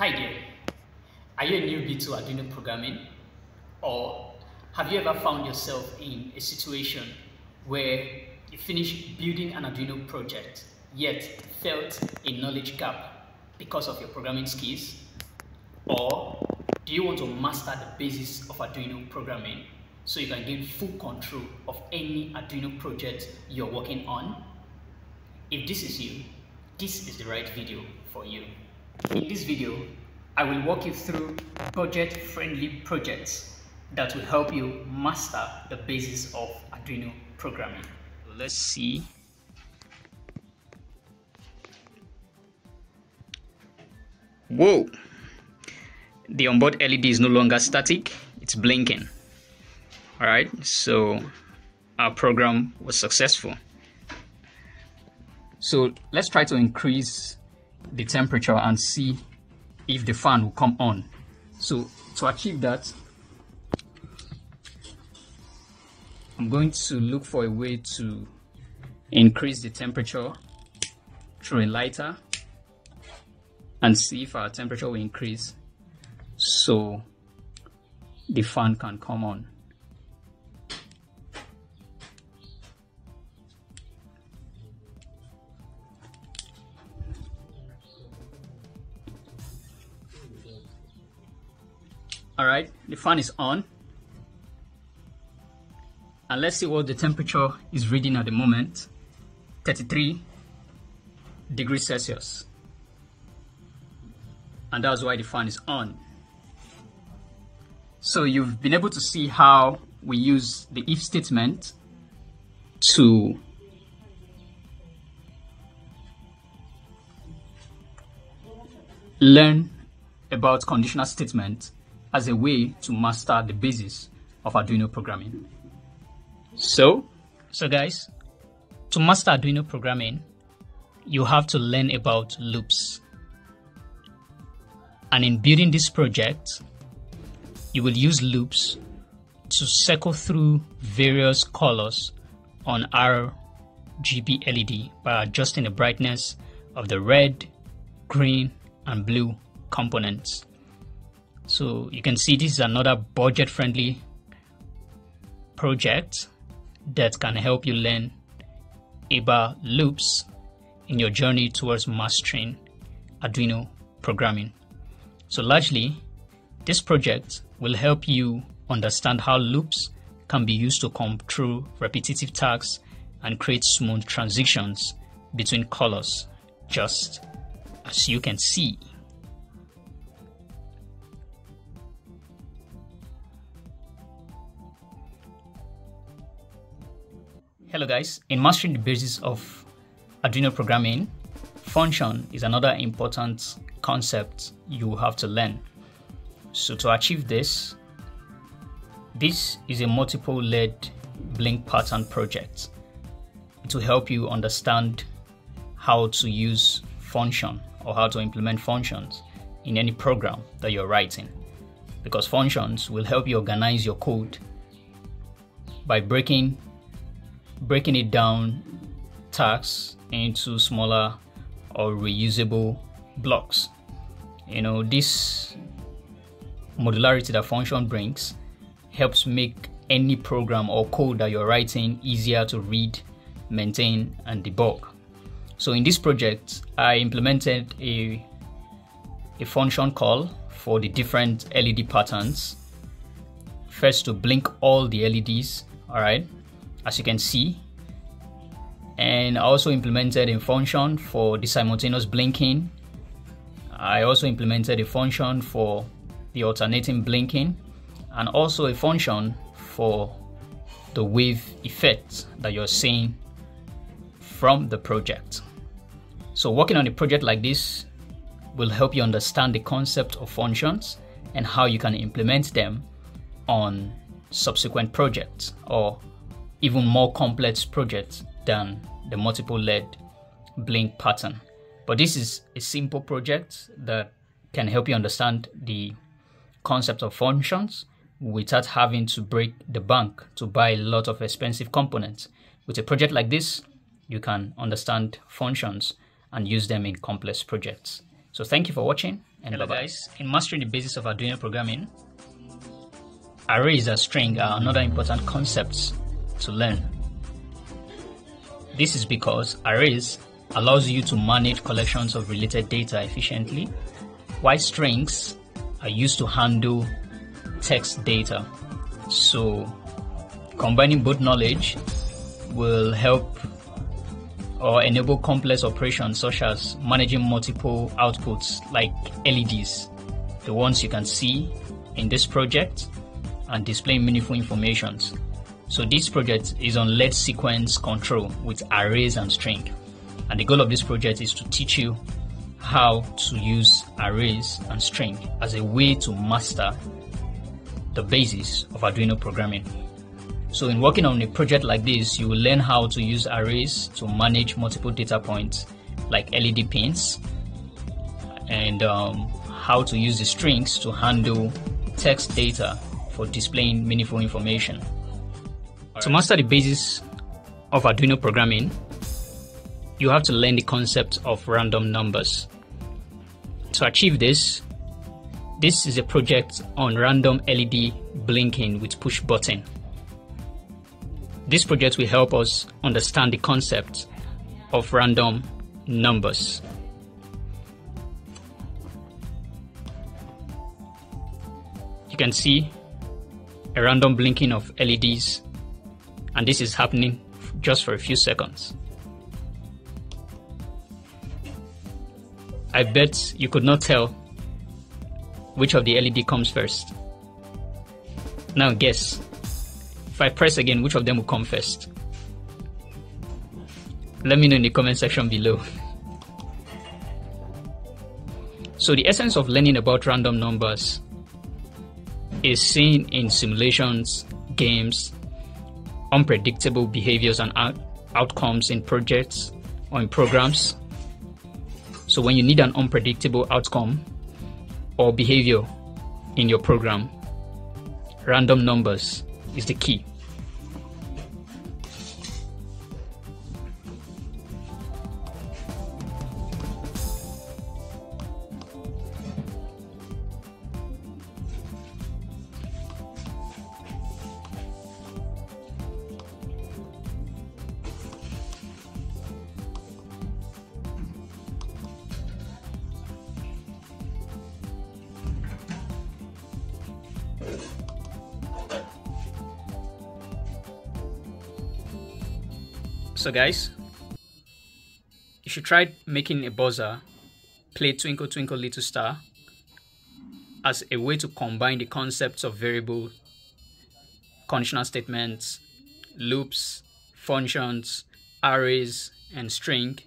Hi there. Are you a newbie to Arduino programming? Or have you ever found yourself in a situation where you finished building an Arduino project yet felt a knowledge gap because of your programming skills? Or do you want to master the basis of Arduino programming so you can gain full control of any Arduino project you're working on? If this is you, this is the right video for you. In this video, I will walk you through budget-friendly projects that will help you master the basis of Arduino programming. Let's see. Whoa! The onboard LED is no longer static, it's blinking. Alright, so our program was successful. So let's try to increase the temperature and see if the fan will come on. So to achieve that, I'm going to look for a way to increase the temperature through a lighter and see if our temperature will increase so the fan can come on. All right the fan is on. And let's see what the temperature is reading at the moment. 33 degrees celsius. And that's why the fan is on. So you've been able to see how we use the if statement to learn about conditional statement as a way to master the basis of Arduino programming. So, so guys, to master Arduino programming, you have to learn about loops. And in building this project, you will use loops to cycle through various colors on our GB LED by adjusting the brightness of the red, green, and blue components. So you can see this is another budget friendly project that can help you learn about loops in your journey towards mastering Arduino programming. So largely, this project will help you understand how loops can be used to control repetitive tasks and create smooth transitions between colors, just as you can see. Hello guys, in mastering the basis of Arduino programming, function is another important concept you have to learn. So to achieve this, this is a multiple LED blink pattern project to help you understand how to use function or how to implement functions in any program that you're writing because functions will help you organize your code by breaking breaking it down tasks into smaller or reusable blocks. You know, this modularity that function brings helps make any program or code that you're writing easier to read, maintain, and debug. So in this project, I implemented a, a function call for the different LED patterns. First to blink all the LEDs, all right, as you can see and I also implemented a function for the simultaneous blinking I also implemented a function for the alternating blinking and also a function for the wave effect that you're seeing from the project. So working on a project like this will help you understand the concept of functions and how you can implement them on subsequent projects or even more complex project than the multiple LED blink pattern. But this is a simple project that can help you understand the concept of functions without having to break the bank to buy a lot of expensive components. With a project like this, you can understand functions and use them in complex projects. So thank you for watching and Hello bye-bye. guys. In mastering the basics of Arduino programming, arrays and string are another important concepts to learn. This is because arrays allows you to manage collections of related data efficiently, while strings are used to handle text data. So combining both knowledge will help or enable complex operations such as managing multiple outputs like LEDs, the ones you can see in this project, and displaying meaningful informations. So this project is on LED sequence control with arrays and string. And the goal of this project is to teach you how to use arrays and string as a way to master the basis of Arduino programming. So in working on a project like this, you will learn how to use arrays to manage multiple data points like LED pins and um, how to use the strings to handle text data for displaying meaningful information. To master the basis of Arduino programming, you have to learn the concept of random numbers. To achieve this, this is a project on random LED blinking with push button. This project will help us understand the concept of random numbers. You can see a random blinking of LEDs and this is happening just for a few seconds. I bet you could not tell which of the LED comes first. Now guess. If I press again, which of them will come first? Let me know in the comment section below. So the essence of learning about random numbers is seen in simulations, games, unpredictable behaviors and out- outcomes in projects or in programs. So when you need an unpredictable outcome or behavior in your program, random numbers is the key. So guys, you should try making a buzzer play Twinkle Twinkle Little Star as a way to combine the concepts of variable, conditional statements, loops, functions, arrays, and string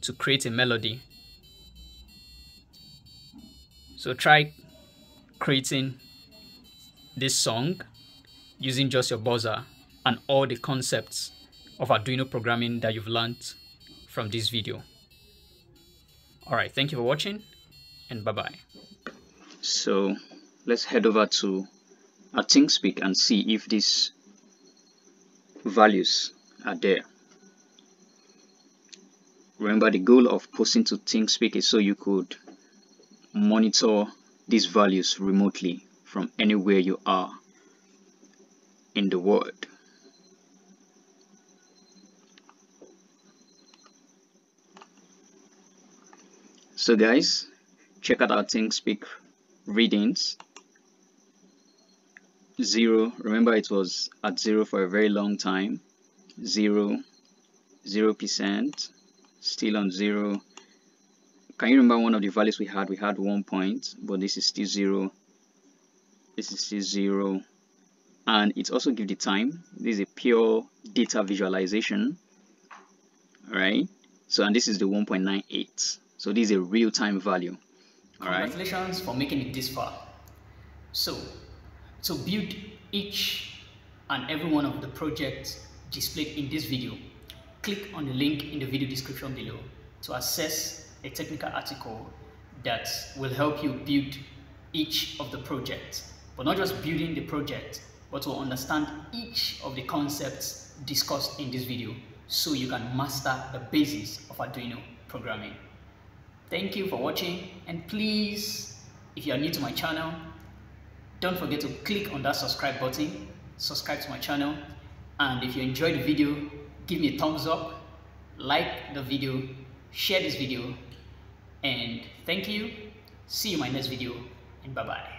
to create a melody. So try creating this song using just your buzzer and all the concepts of Arduino programming that you've learned from this video. Alright, thank you for watching and bye bye. So let's head over to our ThingSpeak and see if these values are there. Remember the goal of posting to ThingSpeak is so you could monitor these values remotely from anywhere you are in the world. So guys, check out our ThingSpeak readings. Zero, remember it was at zero for a very long time. Zero, zero percent, still on zero. Can you remember one of the values we had? We had one point, but this is still zero. This is still zero. And it also gives the time. This is a pure data visualization. Alright. So and this is the 1.98. So this is a real-time value. All Congratulations right? for making it this far. So, to build each and every one of the projects displayed in this video, click on the link in the video description below to access a technical article that will help you build each of the projects. But not just building the project, but to understand each of the concepts discussed in this video so you can master the basis of Arduino programming. Thank you for watching and please, if you are new to my channel, don't forget to click on that subscribe button, subscribe to my channel and if you enjoyed the video, give me a thumbs up, like the video, share this video and thank you. See you in my next video and bye bye.